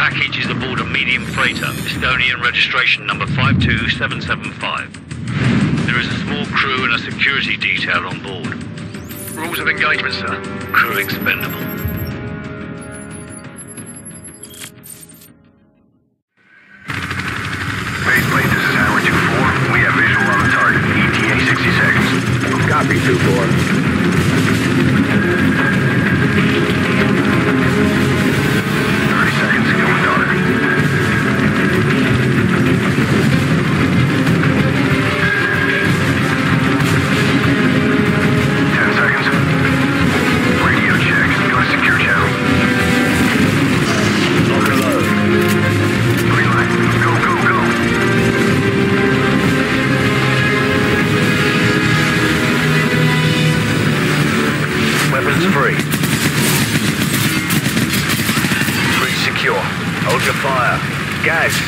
package is aboard a medium freighter, Estonian registration number 52775. There is a small crew and a security detail on board. Rules of engagement, sir. Crew expendable.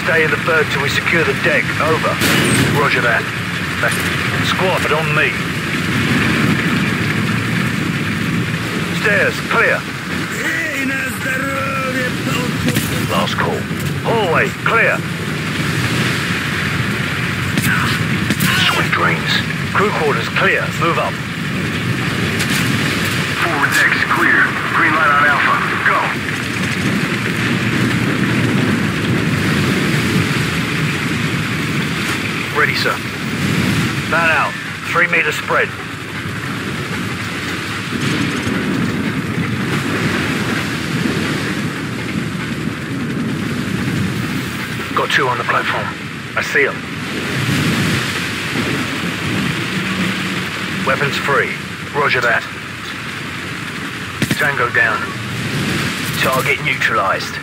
Stay in the bird till we secure the deck. Over. Roger that. Squad on me. Stairs, clear. Last call. Hallway, clear. Sweet dreams. Crew quarters, clear. Move up. Forward decks clear. Green light on Alpha. Go. Man out. Three meter spread. Got two on the platform. I see them. Weapons free. Roger that. Tango down. Target neutralized.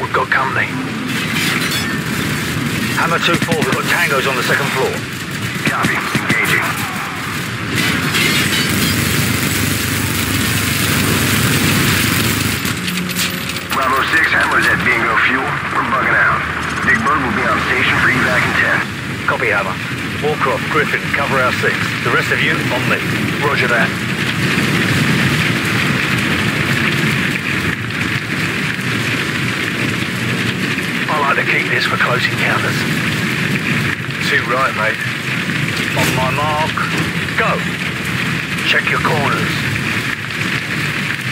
We've got company. Hammer 2-4, we've got tangos on the second floor. Copy. Engaging. Bravo 6, Hammer's at Bingo Fuel. We're bugging out. Big Bird will be on station for evac in 10. Copy, Hammer. Wallcroft, Griffen, cover our six. The rest of you, on me. Roger that. To keep this for close encounters. Too right, mate. On my mark, go. Check your corners.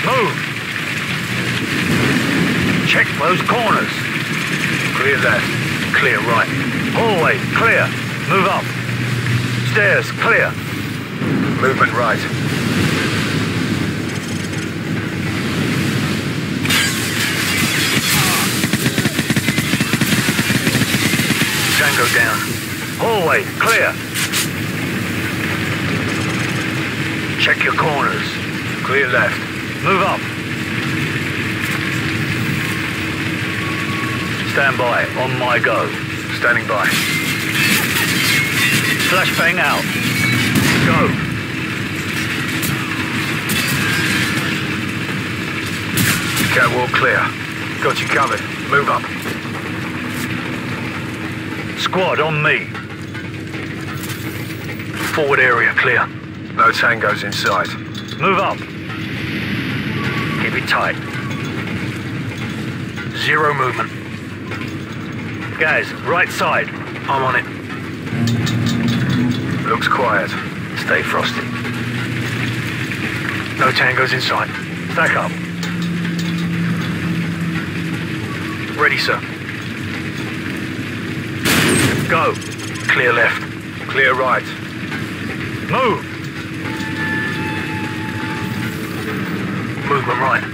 Move. Check those corners. Clear left. Clear right. Hallway, clear. Move up. Stairs, clear. Movement right. Clear. Check your corners. Clear left. Move up. Stand by. On my go. Standing by. Flashbang out. Go. Catwalk clear. Got you covered. Move up. Squad on me. Forward area clear. No tangos in sight. Move up. Keep it tight. Zero movement. Guys, right side. I'm on it. Looks quiet. Stay frosty. No tangos in sight. Stack up. Ready, sir. Go. Clear left. Clear right. Move. Movement right.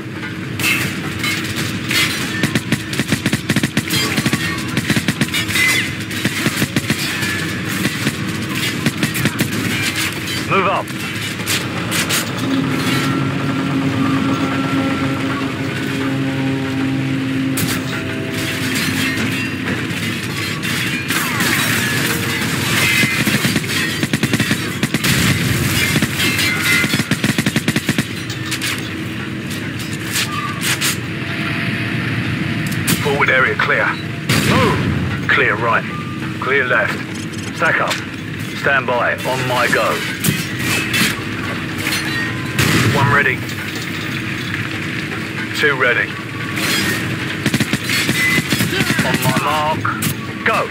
Left. Stack up. Stand by. On my go. One ready. Two ready. On my mark. Go!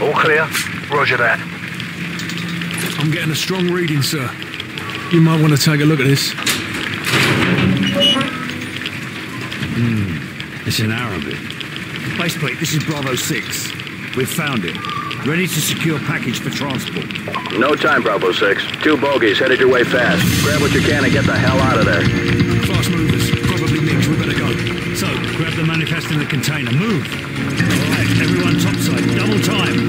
All clear? Roger that. I'm getting a strong reading, sir. You might want to take a look at this. Hmm, it's in Arabic. Baseplate, this is Bravo 6. We've found it. Ready to secure package for transport. No time, Bravo 6. Two bogies headed your way fast. Grab what you can and get the hell out of there. Fast movers. Probably MiGs. We better go. Soap, grab the manifest in the container. Move! Alright, everyone topside. Double time.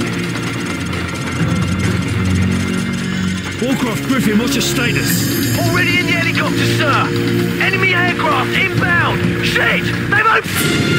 Wallcroft Griffen, what's your status? Already in the helicopter, sir! Enemy aircraft inbound! Shit! They've opened...